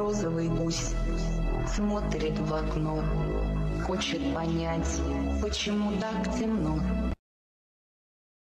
розовый гусь смотрит в окно, хочет понять, почему так темно.